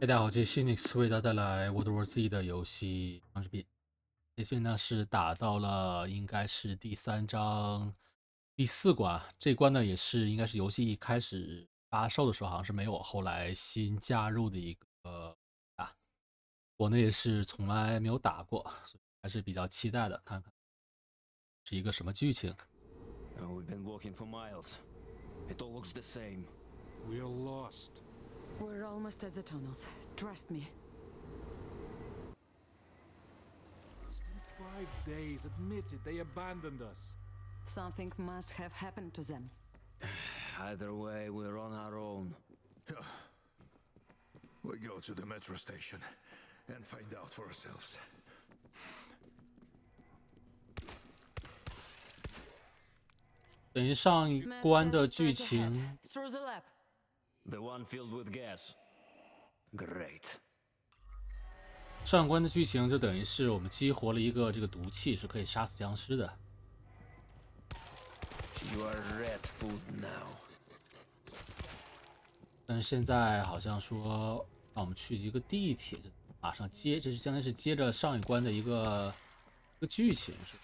大家好，这是 Phoenix 为大家带来 World War Z 的游戏装视频。这次呢是打到了应该是第三章第四关，这关呢也是应该是游戏一开始发售的时候好像是没有，后来新加入的一个啊，我呢也是从来没有打过，所以还是比较期待的，看看是一个什么剧情。Uh, We've been walking for miles. It all looks the same. We're lost. We're almost at the tunnels. Trust me. It's been five days. Admit it. They abandoned us. Something must have happened to them. Either way, we're on our own. We go to the metro station and find out for ourselves. The one filled with gas. Great. 上关的剧情就等于是我们激活了一个这个毒气，是可以杀死僵尸的。You are red food now. 但是现在好像说让我们去一个地铁，就马上接，这是相当于是接着上一关的一个一个剧情是吧。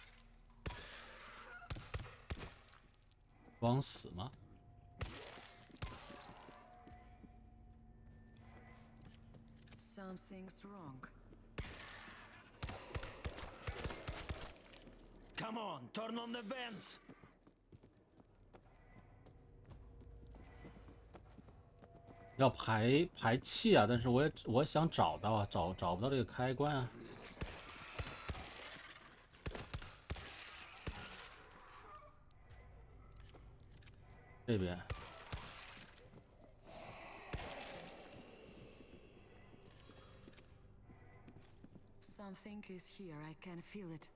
装死吗？Something's wrong. Come on, turn on the vents. 要排排气啊！但是我也我想找到啊，找找不到这个开关啊。这边 Something is here. I can feel it.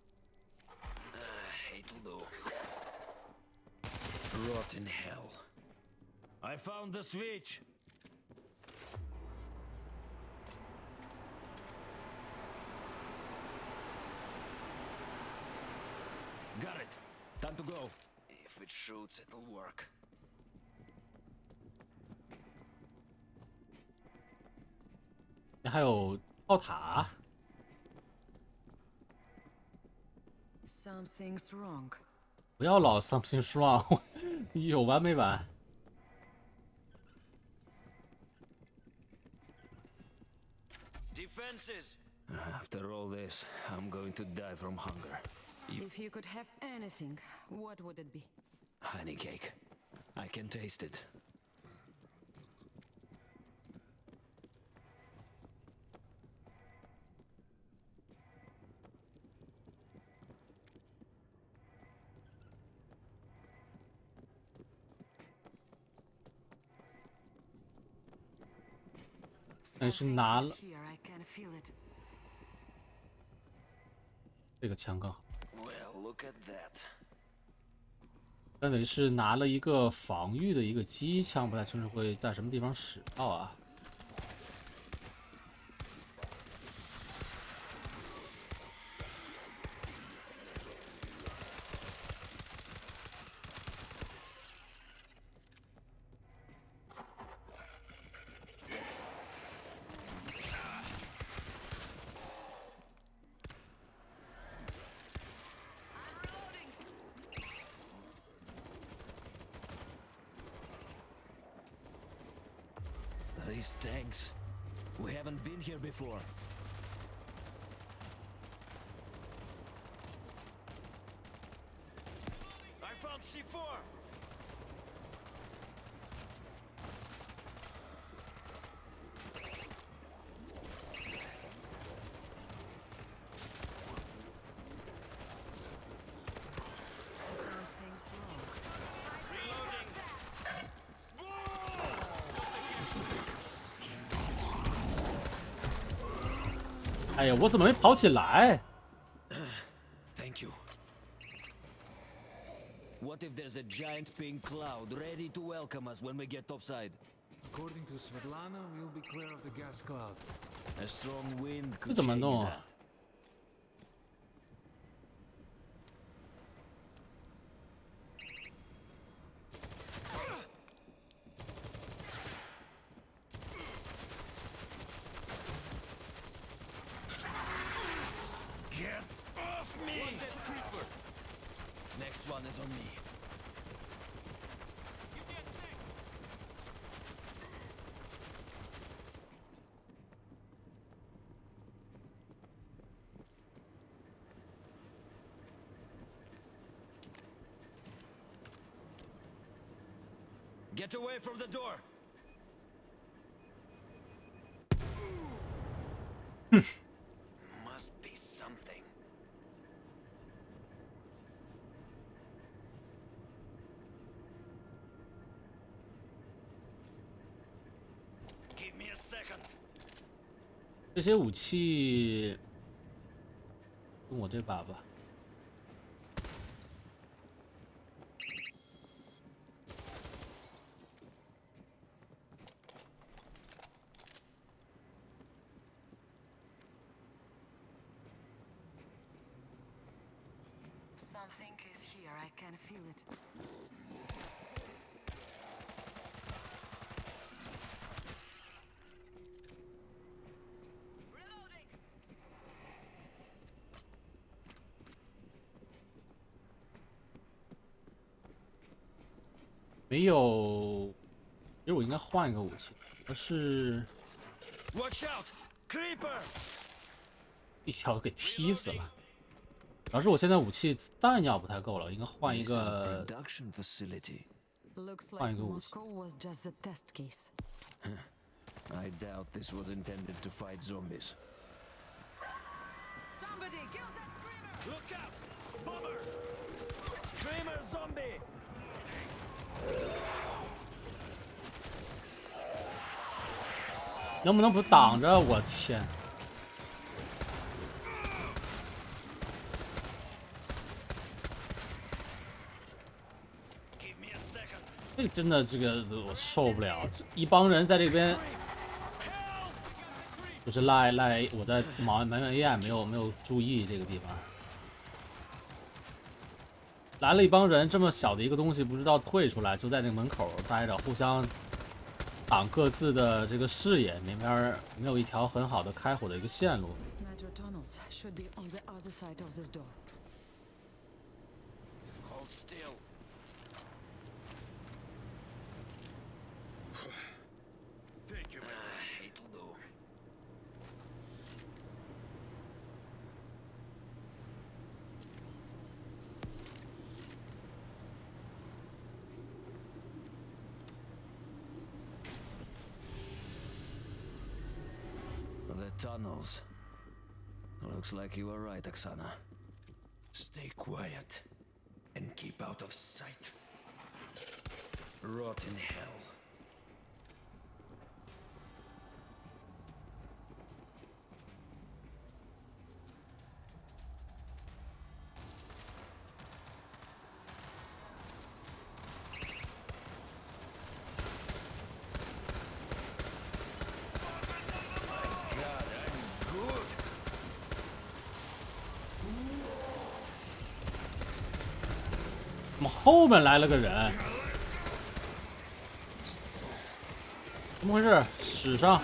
It'll do. Rot in hell. I found the switch. Got it. Time to go. If it shoots, it'll work. 还有炮塔， Something's wrong. 不要老 something wrong，有完没完？ Defenses! After all this, I'm going to die from hunger. If you could have anything, what would it be? Honey cake. I can taste it. 但是拿了这个枪更好。那等于是拿了一个防御的一个机枪，不太清楚会在什么地方使到啊。哎呀，我怎么没跑起来？Thank you. What if there's a giant pink cloud ready to welcome us when we get topside? According to Svetlana, we'll be clear of the gas cloud. A strong wind 这 could 怎么 change 弄 that. Get away from the door! Must be something. Give me a second. 这些武器，用我这把吧。 没有，其实我应该换一个武器，而是 Watch out! Creeper! 一脚给踢死了。主要是我现在武器弹药不太够了，应该换一个 Fine, like go. Moscow was just a test case. I doubt this was intended to fight zombies. Somebody kill that screamer! Look out! Bomber! Screamer zombie! 能不能不挡着？我天！这个真的，这个我受不了，一帮人在这边，就是赖赖我在忙埋埋怨，没有没有注意这个地方。来了一帮人，这么小的一个东西不知道退出来，就在那个门口待着，互相挡各自的这个视野，那边没有一条很好的开火的一个线路。Tunnels. Looks like you were right, Oksana. Stay quiet and keep out of sight. Rot in hell. 后面来了个人？怎么回事？史上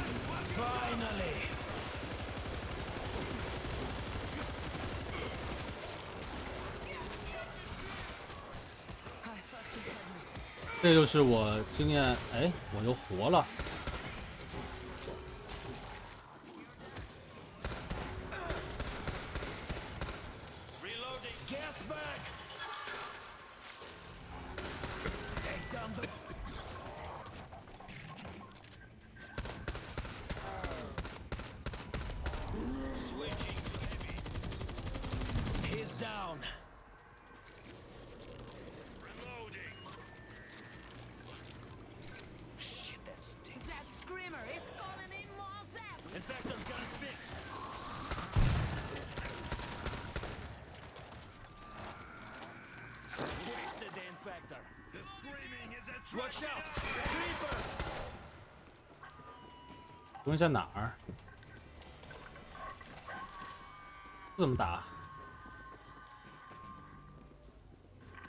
这就是我经验，哎，我又活了。Down the... Watch out! Creeper! 东西在哪儿？这怎么打？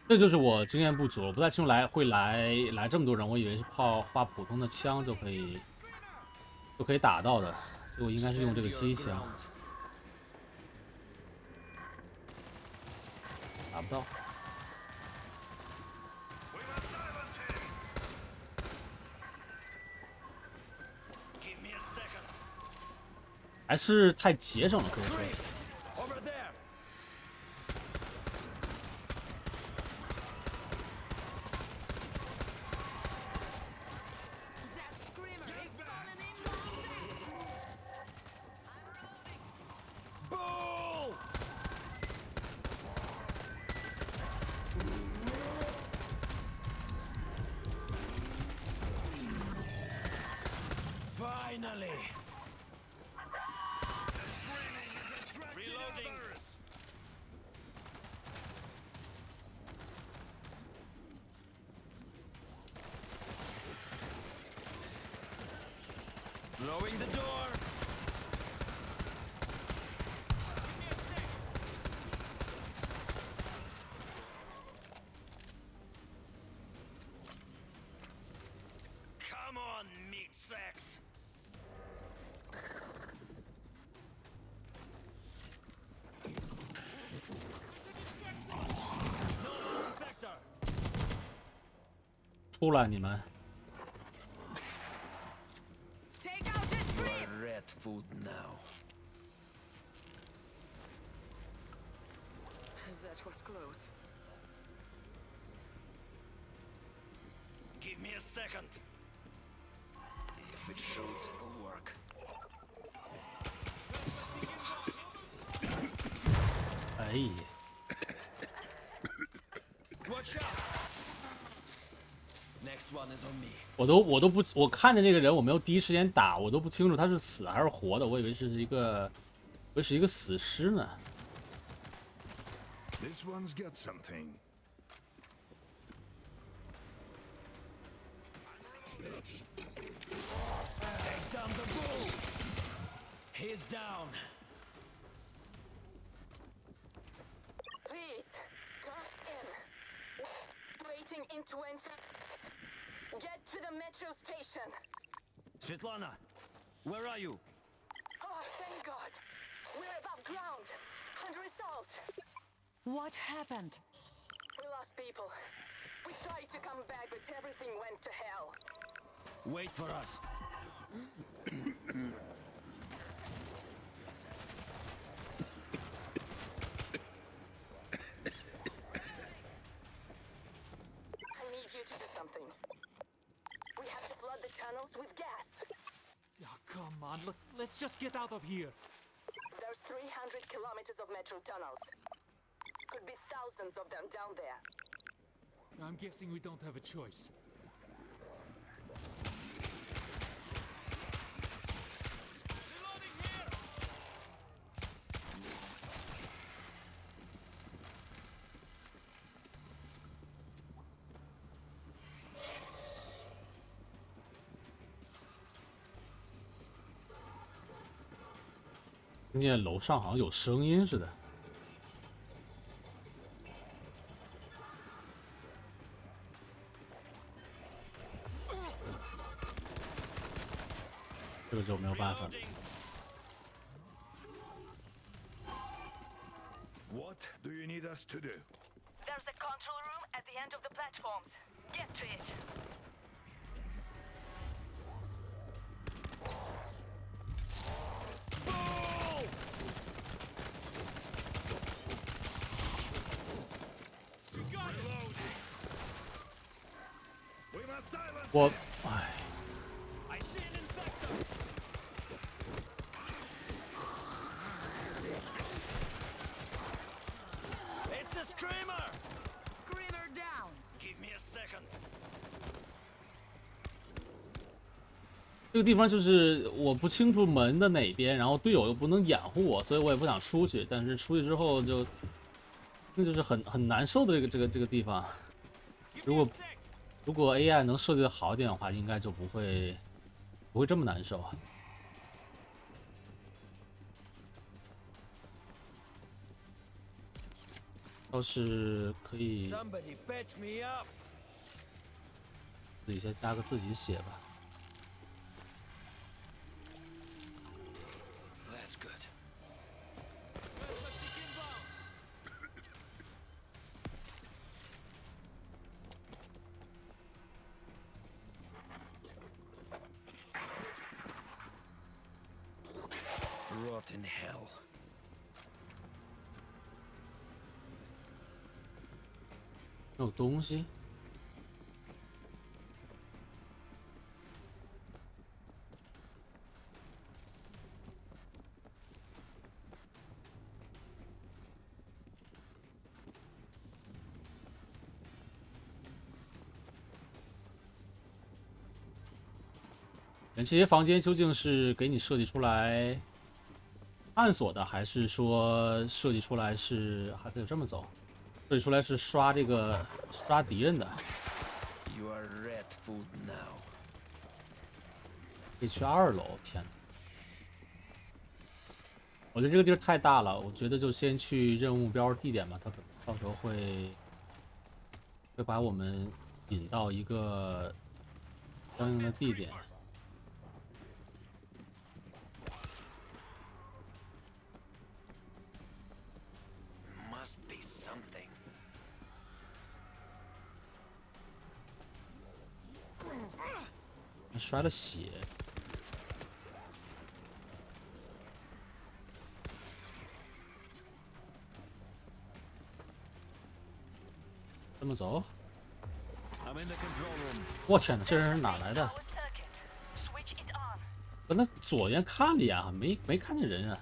这就是我经验不足，我不太清楚来会来来这么多人，我以为是炮花普通的枪就可以就可以打到的，所以我应该是用这个机枪，打不到。还是太节省了，可以说。出来，你们！Take out his scream! Rat food now. That was close. Give me a second. If it shoots, it'll work. 哎，Watch out! Next one is on me. 我都我都不，我看见那个人，我没有第一时间打，我都不清楚他是死还是活的，我以为是一个，我以为是一个死尸呢。This one's got something. Get to the metro station. Svetlana, where are you? Oh, thank God. We're above ground. And result. What happened? We lost people. We tried to come back, but everything went to hell. Wait for us. I need you to do something. We have to flood the tunnels with gas. Oh, come on, look, let's just get out of here. There's 300 kilometers of metro tunnels. Could be thousands of them down there. I'm guessing we don't have a choice. “听见楼上好像有声音似的。这个就没有办法了。What do you need us to do? There's a control room at the end of the platforms. Get to it. Bull! We must silence 我 him. 唉，I see an infector! It's a screamer! Screamer down! Give me a second. 这个地方就是我不清楚门的哪边，然后队友又不能掩护我，所以我也不想出去。但是出去之后就，那就是很很难受的这个这个这个地方。如果如果 AI 能设计的好一点的话，应该就不会不会这么难受。倒是可以.自己先加个自己血吧。东西。这些房间究竟是给你设计出来探索的，还是说设计出来是还可以这么走？设计出来是刷这个刷敌人的，You are red food now. 可以去二楼。天呐，我觉得这个地儿太大了，我觉得就先去任务目标地点吧，他可到时候会会把我们引到一个相应的地点。摔了血，这么走？我天哪，这人是哪来的？我那左眼看了一眼，没没看见人啊。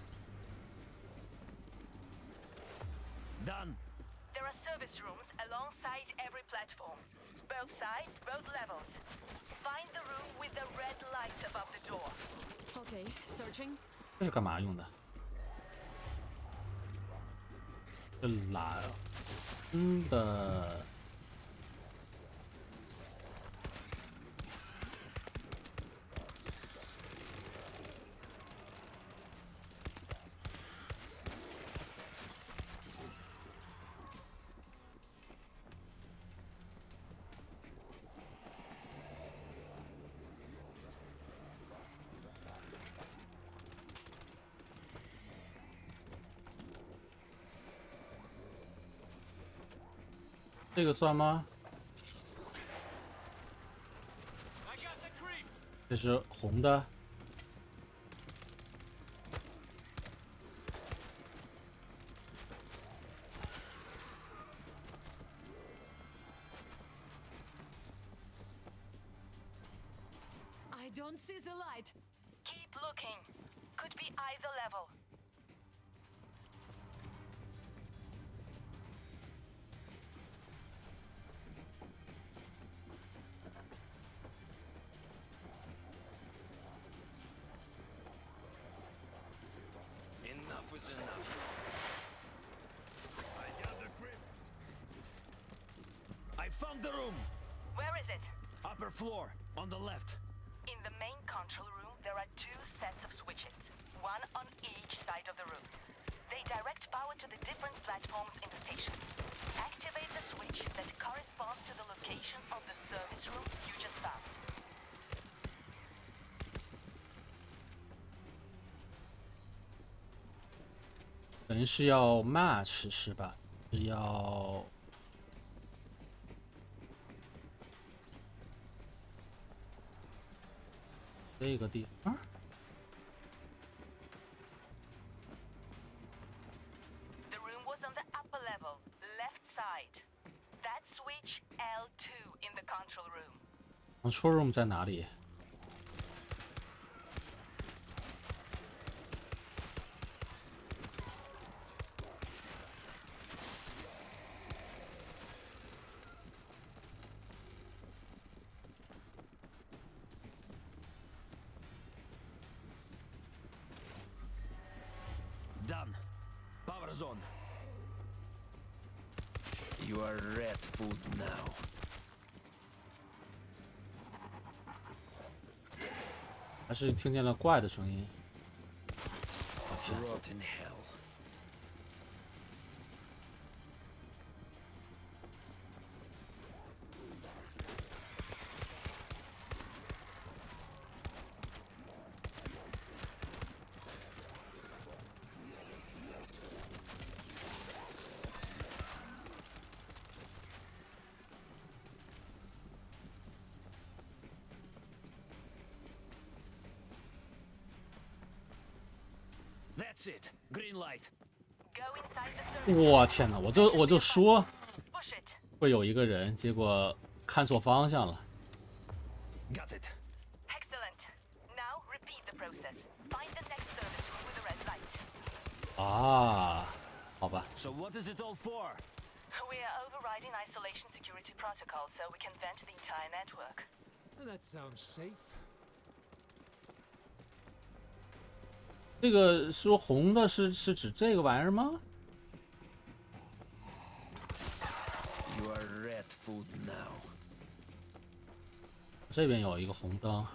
这蓝真的。这个算吗？这是红的。Enough is enough. I got the grip. I found the room. Where is it? Upper floor, on the left. In the main control room, there are two sets of switches, one on each side of the room. They direct power to the different platforms in the station. Activate the switch that corresponds to the location 等于是要 match 是吧？是要这个地方。The room was on the upper level, left side. That switch L2 in the control room. control room 在哪里？Done. 还是听见了怪的声音。我天哪！我就我就说会有一个人，结果看错方向了。Got it. Excellent. Now repeat the process. Find the next service room with the red light. 啊，好吧，So what is it all for? We are overriding isolation security protocol so we can vent the entire network. That sounds safe. 这个说红的是是指这个玩意儿吗？You are rat food now. 这边有一个红灯。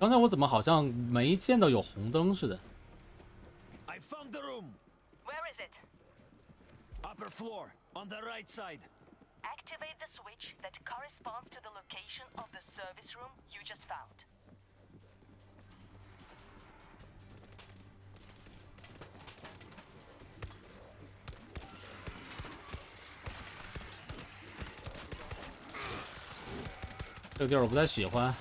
刚才我怎么好像没见到有红灯似的？I found the room. Where is it? Upper floor, on the right side. Activate the switch that corresponds to the location of the service room you just found. 这个地儿我不太喜欢。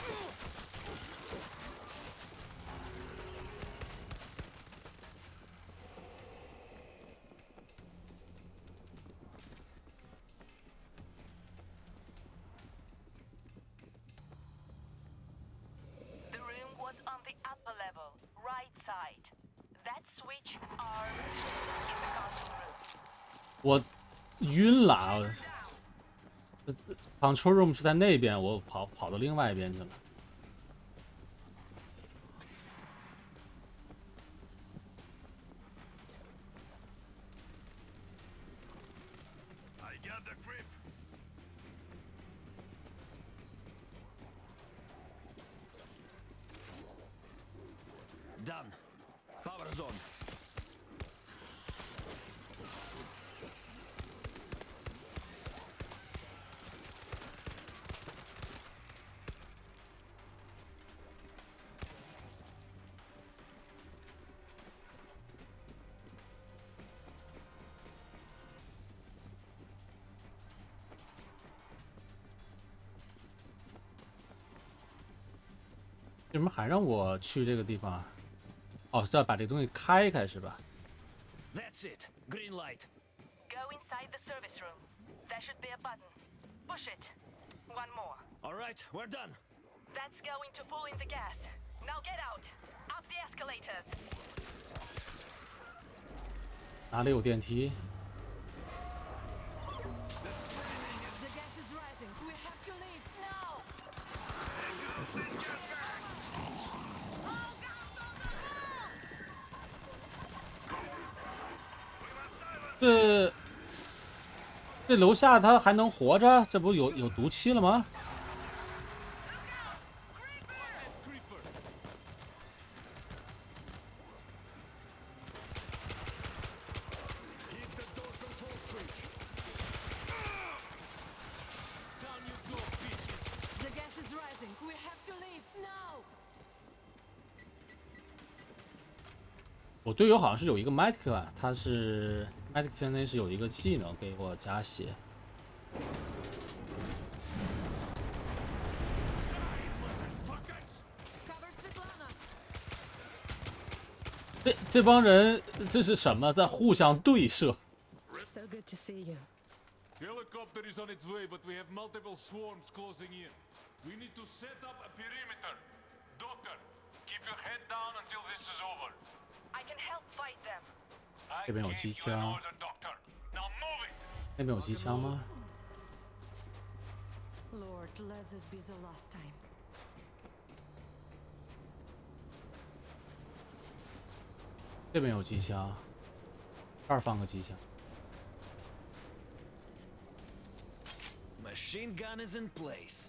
我晕了！Control room 是在那边，我跑跑到另外一边去了。什么还让我去这个地方啊？哦，是要把这东西开开是吧？That's it. Green light. Go inside the service room. There should be a button. Push it. One more. All right, we're done. That's going to pull in the gas. Now get out. Up the escalators. 哪里有电梯？这这楼下他还能活着，这不有有毒气了吗？我队友好像是有一个麦克啊，他是。Medic 相当于是有一个技能给我加血。这这帮人这是什么？在互相对射？So good to see you. Helicopter is on its way, but we have multiple swarms closing in. We need to set up a perimeter. Doctor, keep your head down until this is over. I can help fight them. 这边有机枪!那边有机枪吗？Lord, let this be the last time. 这边有机枪，这儿放个机枪。Machine gun is in place.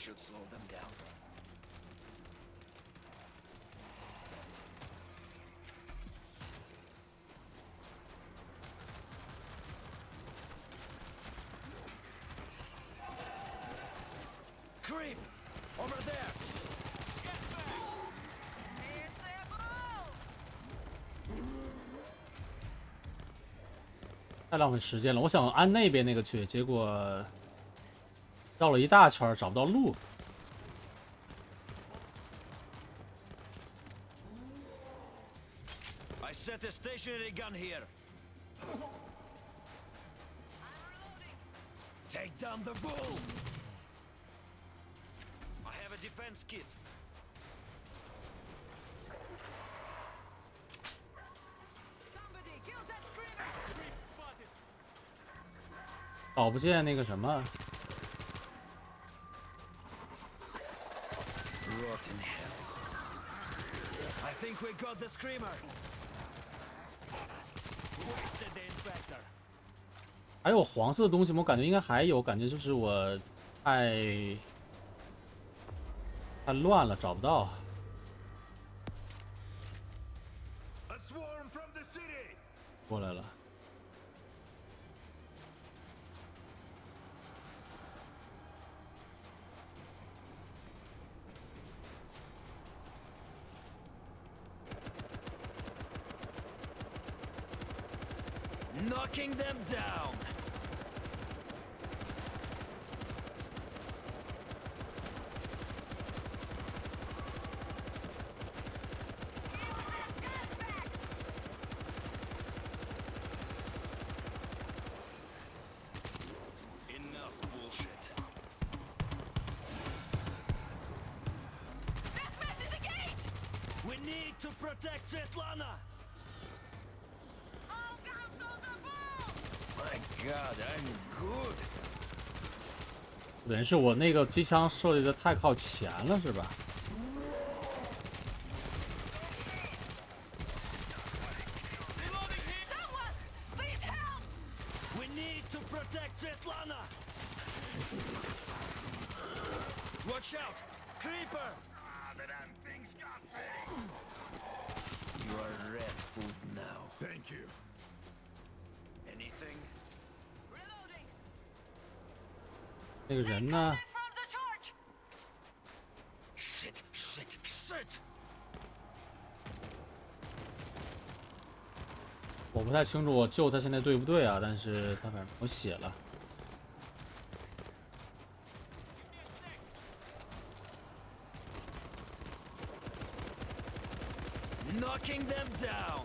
Should slow them down. Creep, over there. Get back. It's a blue! 太浪费时间了，我想按那边那个去，结果。绕了一大圈找不到路。I set a stationary gun here. Take down the bull! I have a defense kit. 找不见那个什么，Rotten hell. I think we got the screamer. The. 还有黄色的东西吗？我感觉应该还有，感觉就是我太太乱了，找不到。过来了，Knocking them down. 等于是我那个机枪设计的太靠前了，是吧？We need 那个人呢! Shit, shit, shit! 我不太清楚我救他现在对不对啊？但是他反正我血了。Knocking them! Down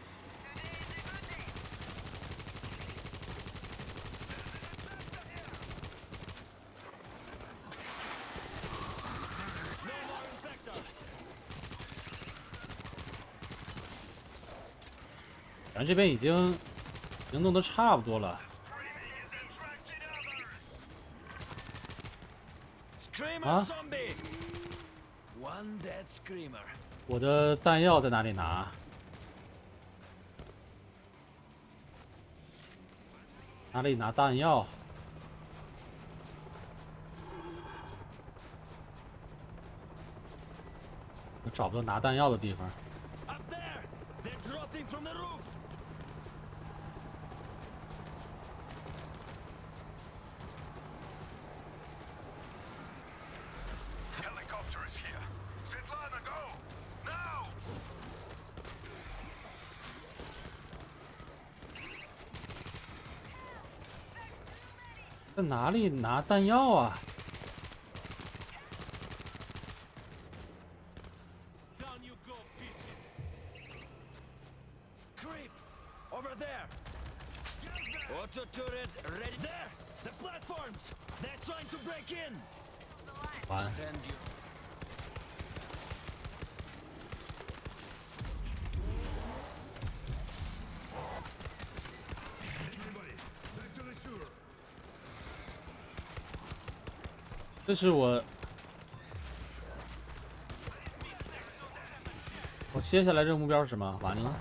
咱这边已经已经弄得差不多了。Screamer. 我的弹药在哪里拿？哪里拿弹药？我找不到拿弹药的地方。Up there! They're dropping from the roof! Helicopter is here. Svetlana, go! Now! 哪里拿弹药啊？Down you go, bitches! Creep! Over there! Auto turret ready there! The platforms! They're trying to break in! 完，Stand you. 这是我，我接下来这个目标是什么？完了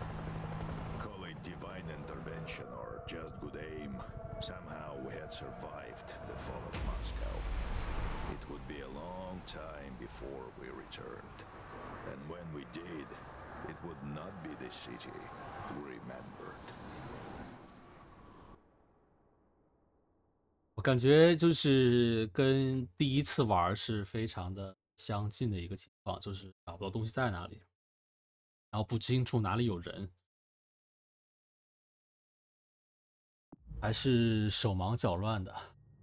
，Call it divine intervention or just good aim. Somehow we had survived the fall of Moscow. It would be a long time before we returned. And when we did, it would not be the city remembered. 感觉就是跟第一次玩是非常的相近的一个情况，就是找不到东西在哪里，然后不清楚哪里有人，还是手忙脚乱的。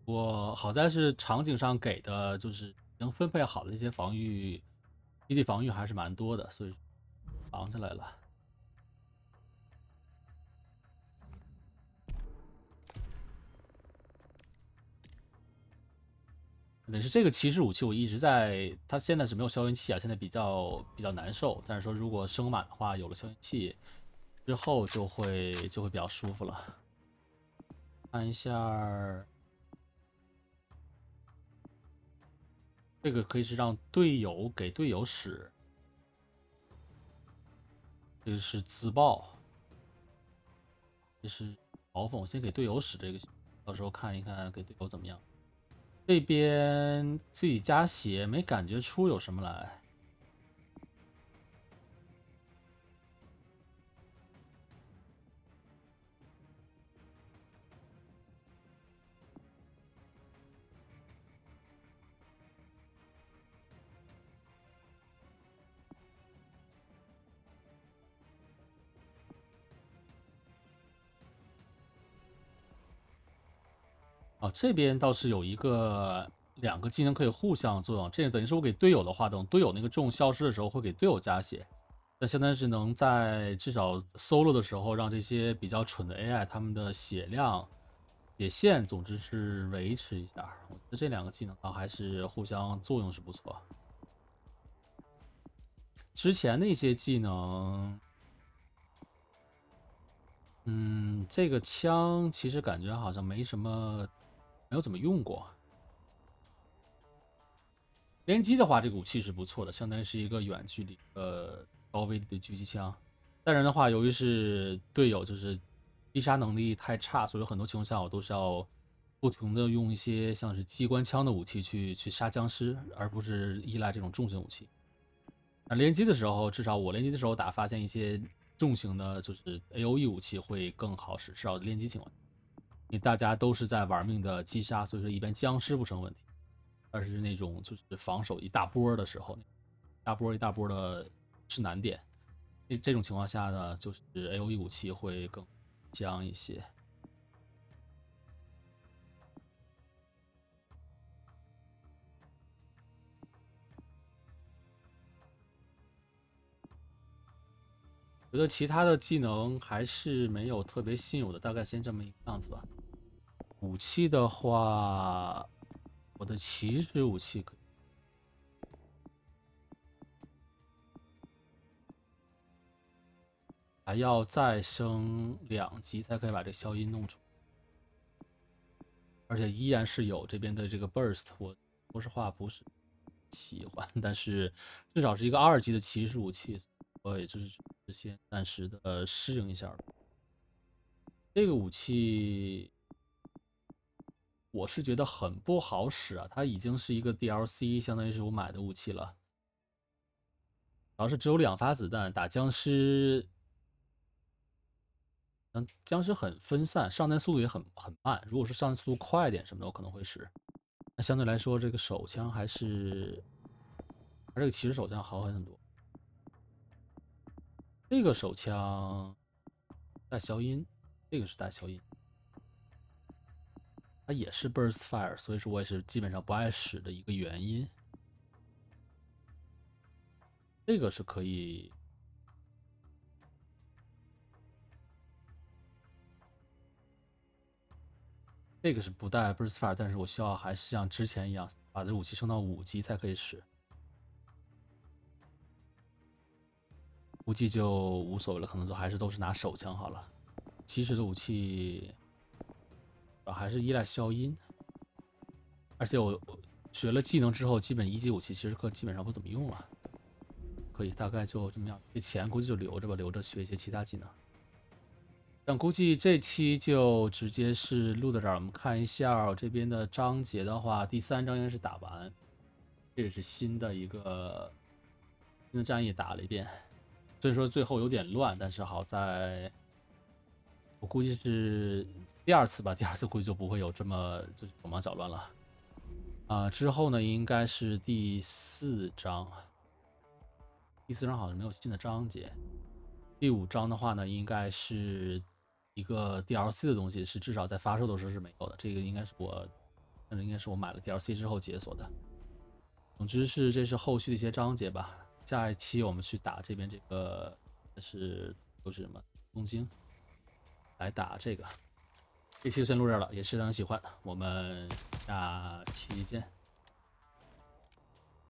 我好在是场景上给的，就是能分配好的一些防御基地防御还是蛮多的，所以防下来了。等是这个骑士武器，我一直在，它现在是没有消音器啊，现在比较比较难受。但是说如果升满的话，有了消音器之后，就会就会比较舒服了。看一下，这个可以是让队友给队友使，这个是自爆，这是嘲讽，先给队友使这个，到时候看一看给队友怎么样。这边自己加血，没感觉出有什么来。这边倒是有一个两个技能可以互相作用，这等于是我给队友的话，等队友那个重消失的时候会给队友加血，那相当于是能在至少 solo 的时候让这些比较蠢的 AI 他们的血量、血线，总之是维持一下。我觉得这两个技能啊还是互相作用是不错。之前的一些技能，嗯，这个枪其实感觉好像没什么。没有怎么用过。联机的话，这个武器是不错的，相当于是一个远距离呃高威力的狙击枪。当然的话，由于是队友就是击杀能力太差，所以很多情况下我都是要不停的用一些像是机关枪的武器去去杀僵尸，而不是依赖这种重型武器。那联机的时候，至少我联机的时候打发现一些重型的，就是 A O E 武器会更好使，至少联机情况。因为大家都是在玩命的击杀，所以说一般僵尸不成问题，而是那种就是防守一大波的时候，大波一大波的是难点。这这种情况下呢，就是 A O E 武器会更僵一些。觉得其他的技能还是没有特别新有的，大概先这么一个样子吧。武器的话，我的骑士武器可以，还要再升两级才可以把这消音弄出来，而且依然是有这边的这个 burst，我说实话不是喜欢，但是至少是一个二级的骑士武器，我也就是先暂时的呃适应一下。这个武器。我是觉得很不好使啊，它已经是一个 DLC，相当于是我买的武器了。主要是只有两发子弹，打僵尸，嗯，僵尸很分散，上弹速度也很很慢。如果说上弹速度快一点什么的，我可能会使。那相对来说，这个手枪还是，它这个骑士手枪好很多。这个手枪带消音，这个是带消音。它也是 burst fire，所以说我也是基本上不爱使的一个原因。这个是可以，这个是不带 burst fire，但是我需要还是像之前一样把这武器升到五级才可以使。估计就无所谓了，可能就还是都是拿手枪好了。骑士的武器啊。还是依赖消音，而且我学了技能之后，基本一级武器其实可基本上不怎么用了。可以，大概就这么样。这钱估计就留着吧，留着学一些其他技能。但估计这期就直接是录到这儿。我们看一下我这边的章节的话，第三章应该是打完，这也是新的一个新的战役打了一遍。虽然说最后有点乱，但是好在，我估计是第二次吧。第二次估计就不会有这么就是手忙脚乱了。啊，之后呢应该是第四章，第四章好像没有新的章节。第五章的话呢，应该是。一个 DLC 的东西是至少在发售的时候是没有的，这个应该是我，那应该是我买了 DLC 之后解锁的。总之是这是后续的一些章节吧。下一期我们去打这边这个是都是什么东京，来打这个。这期就先录这了，也是非常喜欢，我们下期见。